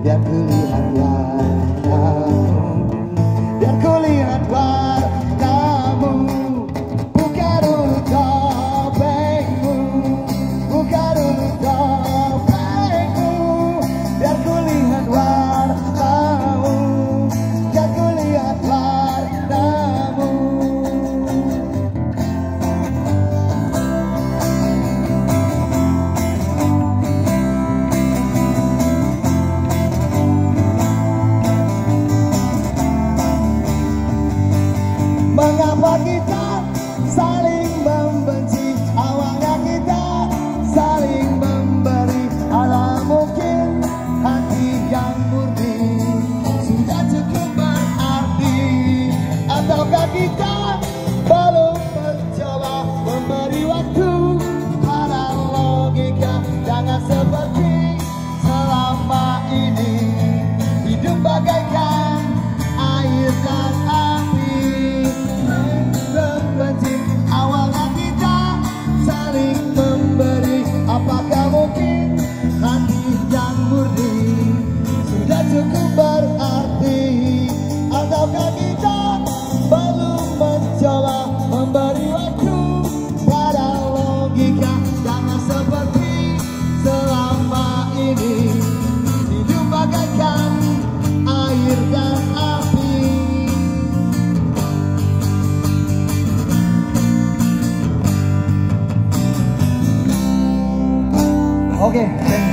Biar ku Okay.